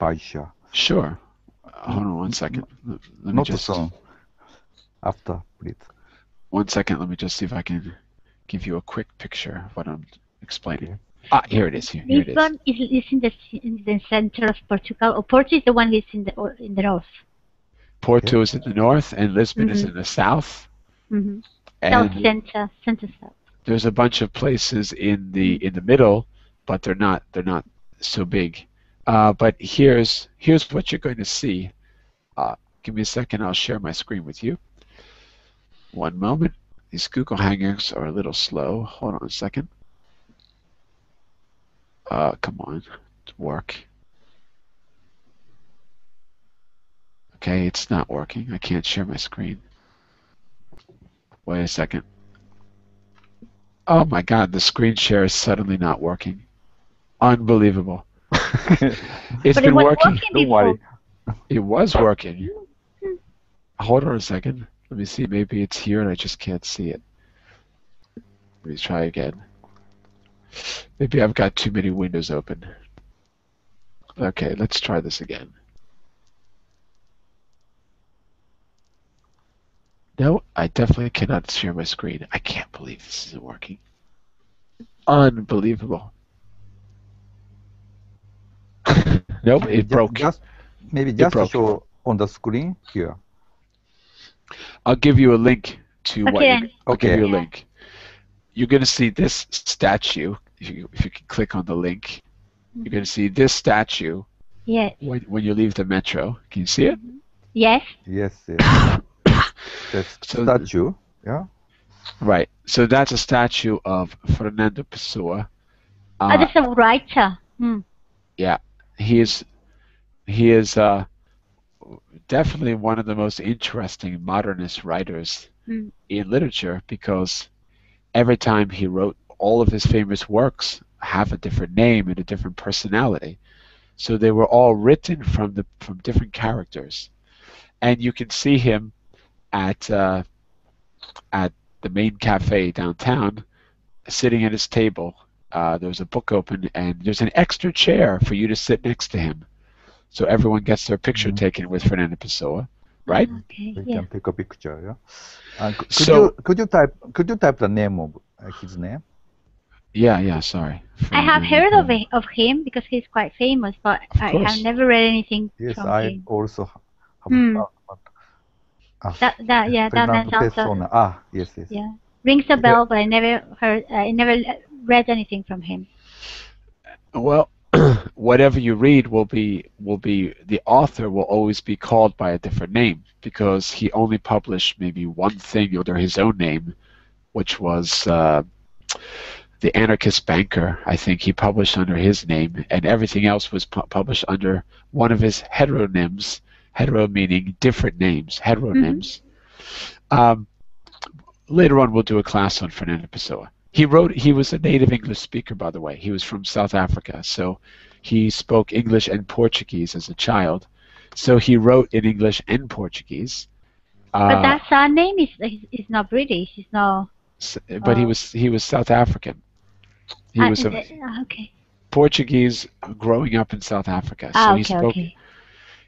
Baixa? Sure. Hold on one second. Let, let me Not just so. After, please. one second. Let me just see if I can give you a quick picture of what I'm explaining. Ah, here it is. Here, here it is. Lisbon is, is in the in the center of Portugal. Or Porto is the one who's in the in the north. Porto is in the north, and Lisbon is Mhm. in the south. Mm-hmm. South center, center south. There's a bunch of places in the in the middle, but they're not they're not so big. Uh, but here's here's what you're going to see. Uh, give me a second. I'll share my screen with you. One moment. These Google Hangouts are a little slow. Hold on a second. Uh, come on, work. Okay, it's not working. I can't share my screen. Wait a second. Oh my god, the screen share is suddenly not working. Unbelievable. It's but been was working. working Don't before. worry. It was working. Mm-hmm. Hold on a second. Let me see. Maybe it's here and I just can't see it. Let me try again. Maybe I've got too many windows open. Okay, let's try this again. No, I definitely cannot share my screen. I can't believe this isn't working. Unbelievable. nope, it broke. Just, maybe just broke. show on the screen here. I'll give you a link to what Okay. you, I'll give Okay. you a link. You're going to see this statue. If you, if you can click on the link, you're going to see this statue Yes. when, when you leave the metro. Can you see it? Yes. Yes, yes. the So- statue. Yeah. Right. So that's a statue of Fernando Pessoa. oh, Uh, that's a writer. Hmm. he is he is uh, definitely one of the most interesting modernist writers Mm. in literature because every time he wrote all of his famous works have a different name and a different personality so they were all written from the from different characters and you can see him at uh, at the main cafe downtown sitting at his table uh, there's a book open and there's an extra chair for you to sit next to him so everyone gets their picture Mhm. taken with Fernando Pessoa right Okay. We Yeah. can take a picture. Yeah. And c- could So- you could you type could you type the name of uh, his name? yeah yeah sorry I have Fernando- heard of it, of him because he's quite famous, but I have never read anything Yes, from I him. also have Hmm. Heard about. Ah, That that yeah, that Fernando man sounds uh, Ah, yes, yes. yeah rings a bell, but I never heard, I never read anything from him. Well, whatever you read will be will be the author will always be called by a different name because he only published maybe one thing under his own name, which was uh, the anarchist banker. I think he published under his name, and everything else was pu- published under one of his heteronyms. Hetero meaning different names, heteronyms. Um, later on, we'll do a class on Fernando Pessoa. He wrote. He was a native English speaker, by the way. He was from South Africa, so he spoke English and Portuguese as a child. So he wrote in English and Portuguese. But Uh, that surname is is, not British. It's not. s- but he Oh. was he was South African. He Ah, was a ah, okay. Portuguese growing up in South Africa. So Ah, he spoke okay.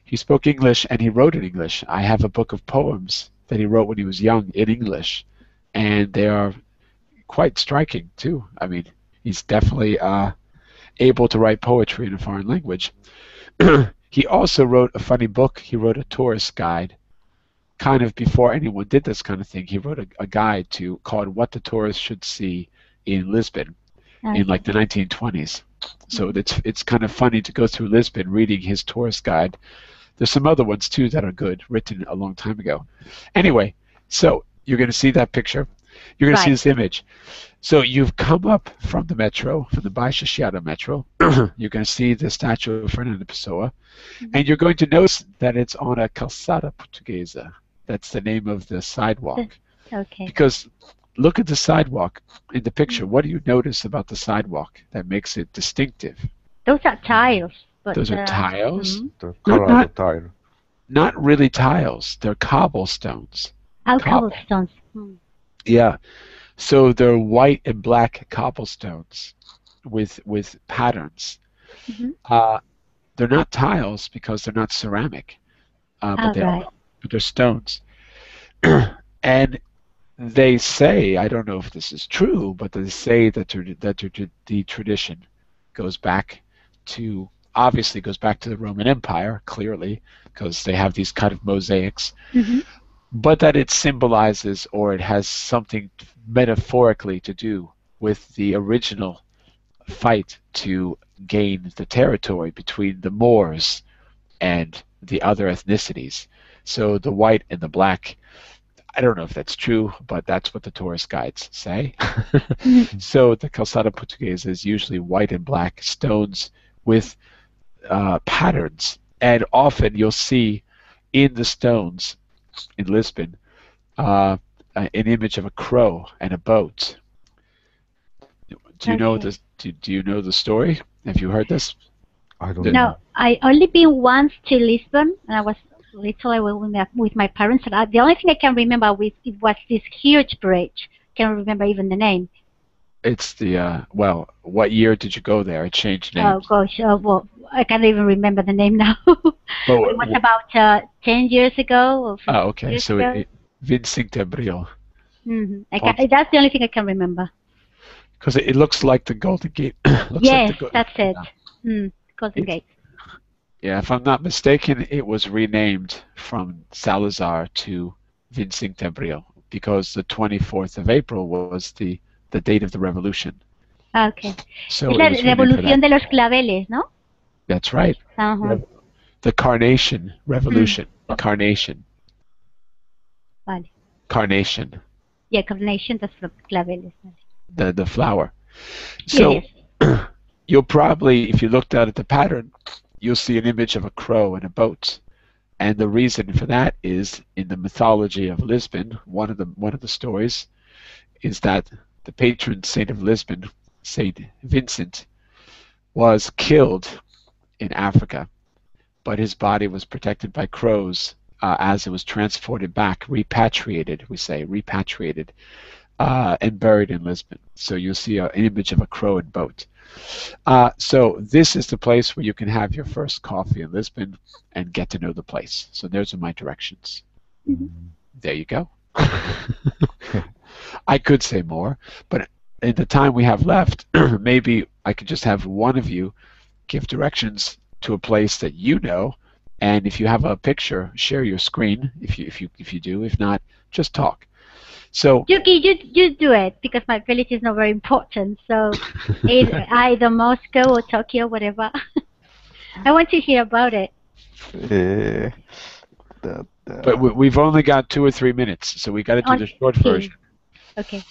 He spoke English and he wrote in English. I have a book of poems that he wrote when he was young in English, and they are quite striking too. I mean, he's definitely uh, able to write poetry in a foreign language. he also wrote a funny book. He wrote a tourist guide, kind of before anyone did this kind of thing. He wrote a, a guide to called "What the Tourist Should See in Lisbon." in like the 1920s. So it's it's kind of funny to go through Lisbon reading his tourist guide. There's some other ones too that are good, written a long time ago. Anyway, so you're going to see that picture. You're going to see this image. So you've come up from the metro, from the Baixa Chiado metro. you're going to see the statue of Fernando Pessoa, mm-hmm. and you're going to notice that it's on a calçada portuguesa. That's the name of the sidewalk. Okay. Because look at the sidewalk in the picture. What do you notice about the sidewalk that makes it distinctive? Those are tiles. But, Those are uh, tiles? mhm. The Not- not- tile. Not really tiles. They're cobblestones. Oh, Cobble. cobblestones. Hmm. Yeah. So they're white and black cobblestones with with patterns. Mhm. Uh, they're not tiles because they're not ceramic, uh, but Oh, they right. are but they're stones. and they say, I don't know if this is true, but they say that the, that the, tradition goes back to obviously goes back to the Roman Empire, clearly, because they have these kind of mosaics, Mhm. but that it symbolizes or it has something metaphorically to do with the original fight to gain the territory between the Moors and the other ethnicities. So the white and the black, I don't know if that's true, but that's what the tourist guides say. so the calçada portuguesa is usually white and black stones with uh, patterns, and often you'll see in the stones in Lisbon uh, an image of a crow and a boat. Do you know Okay. this? Do, do you know the story? Have you heard this? I don't The- know. No, I only been once to Lisbon, and I was little. I went with my, with my parents, and I, the only thing I can remember with it was this huge bridge. Can't remember even the name. It's the uh, well. What year did you go there? It changed Oh gosh, oh, well, I can't even remember the name now. Oh, it was about uh, ten years ago. Or oh, okay. So it, it, Vincent Abril, Mhm. I can, that's the only thing I can remember. because it, it looks like the Golden Gate. looks yes, like the, that's it. Mm, Golden Gate. Yeah, if I'm not mistaken, it was renamed from Salazar to Vincent Abril because the 24th of April was the the date of the revolution. Ah, Okay. So es it la was revolución de los claveles, ¿no? That's right. Ajá. Rev- The Carnation Revolution. Mm. Carnation. Vale. Carnation. Yeah, carnation, that's the claveles. Vale. The the flower. So yes. you'll probably, if you looked out at the pattern, you'll see an image of a crow and a boat. And the reason for that is in the mythology of Lisbon, one of the one of the stories is that the patron saint of Lisbon, Saint Vincent, was killed in Africa, but his body was protected by crows uh, as it was transported back, repatriated, we say, repatriated, uh, and buried in Lisbon. So you'll see a, an image of a crow and boat. Uh, so this is the place where you can have your first coffee in Lisbon and get to know the place. So those are my directions. There you go. I could say more, but in the time we have left, maybe I could just have one of you give directions to a place that you know, and if you have a picture, share your screen. If you if you if you do, if not, just talk. So Yuki, you, you do it because my village is not very important. So either, either Moscow or Tokyo, whatever. I want to hear about it. Eh, the, the, But we- we've only got two or three minutes, so we got to do On the short Teams. version. Okay.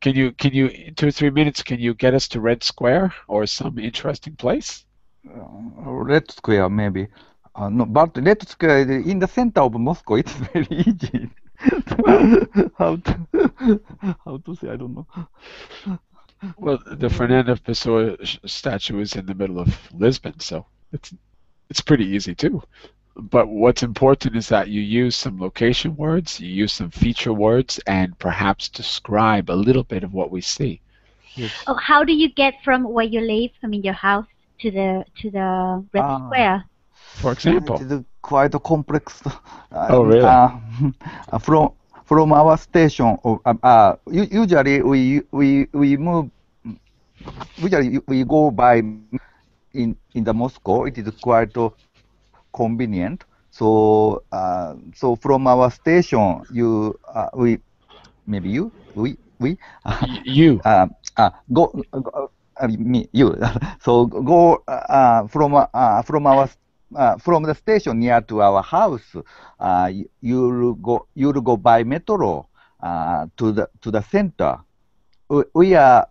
Can you can you in two or three minutes can you get us to Red Square or some interesting place? Uh, Red Square maybe. Uh, no, but Red Square in the center of Moscow. It's very easy. how to how to say? I don't know. Well, the Fernando Pessoa statue is in the middle of Lisbon, so it's it's pretty easy too. But what's important is that you use some location words, you use some feature words, and perhaps describe a little bit of what we see. Yes. Oh, how do you get from where you live, I mean your house, to the to the Red Ah. Square? For example, It is quite complex. Uh, Oh, really? Uh, uh, from from our station, of, usually we we we move. Usually we go by in in the Moscow. It is quite uh, convenient. So uh, so from our station, you uh, we maybe you we we you. uh, uh, go, go me you so go uh, from uh, from our uh, from the station near to our house uh, you- you'll go you'll go by metro uh, to the to the center we, we are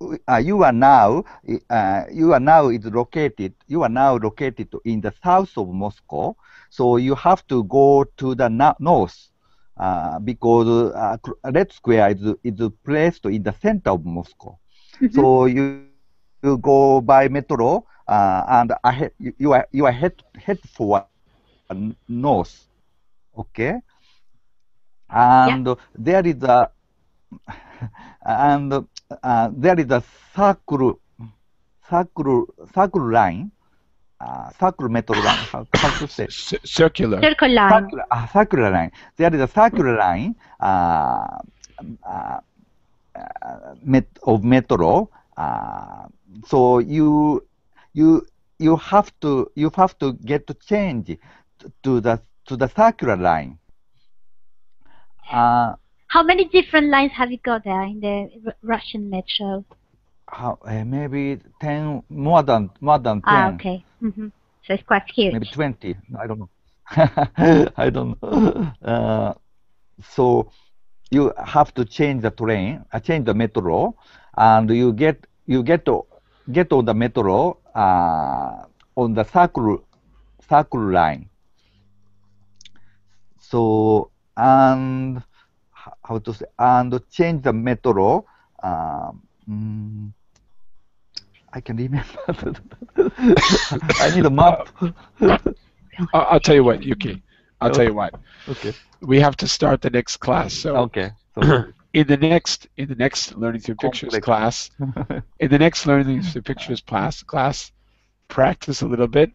we- uh, you are now uh, you are now is located you are now located in the south of Moscow so you have to go to the north uh, because uh, Red Square is, is placed in the center of Moscow. Mhm. So you you go by metro uh, and ahead, you, you are you are head head for north. Okay. And there is a and uh, there is a circle circle circle line uh, circle metro line how, how to say C- circular. Circle line. circular, uh, circular line. There is a circular line uh, uh, uh, met, of metro. Uh, so you you you have to you have to get to change to the to the circular line. Uh, How many different lines have you got there in the R- Russian metro? how, uh, maybe ten more than more than ten. Ah, okay. hmm So it's quite huge. maybe 20 i don't know i don't know uh, so you have to change the train uh, change the metro and you get you get to get on the metro uh, on the circle circle line so and how to say and change the metro um, mm, I can remember. I need a map. I'll, I'll tell you what, Yuki. I'll tell you what. Okay. We have to start the next class. So Okay. So, in the next in the next learning through pictures Complex. class, in the next learning through pictures class class, practice a little bit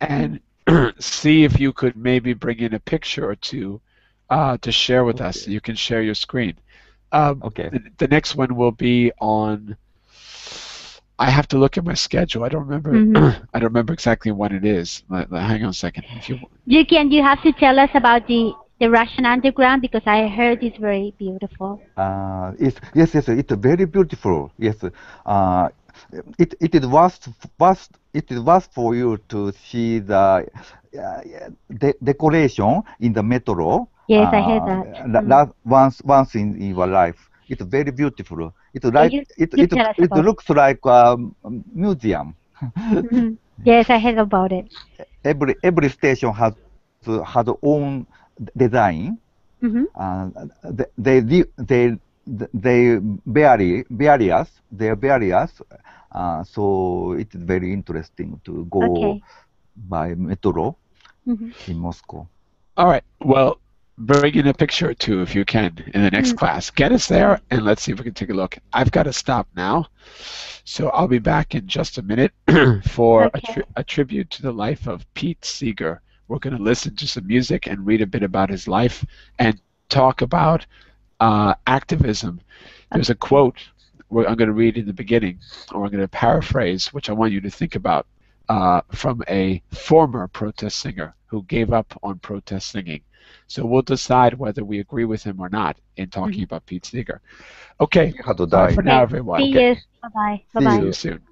and see if you could maybe bring in a picture or two uh, to share with us. Okay. You can share your screen. Um, okay. the, the next one will be on. I have to look at my schedule. I don't remember. Mhm. I don't remember exactly when it is. Let- let- hang on a second. If you, Yuki, and you have to tell us about the the Russian underground because I heard it's very beautiful. Uh, it's, yes, yes, it's very beautiful. Yes. Uh, it, it is worth, worth, it is worth for you to see the uh, de- decoration in the metro. Yes, I heard uh, that. Mm. once, once in, in your life. It's very beautiful. It's like you- it, you it, it it. looks like a museum. Mhm. Yes, I heard about it. every every station has has own design. hmm Uh, they they they they vary various they are various. Uh, so it is very interesting to go Okay. by metro hmm in Moscow. all right. Well, bring in a picture or two if you can in the next Mm. class. Get us there, and let's see if we can take a look. I've got to stop now, so I'll be back in just a minute for a, tri- a tribute to the life of Pete Seeger. We're going to listen to some music and read a bit about his life and talk about uh, activism. There's a quote I'm going to read in the beginning, or I'm going to paraphrase, which I want you to think about, uh, from a former protest singer who gave up on protest singing. So we'll decide whether we agree with him or not in talking about Pete Seeger. Okay, You have to bye for now, everyone. See Okay. you. Bye bye. Bye bye. See you soon.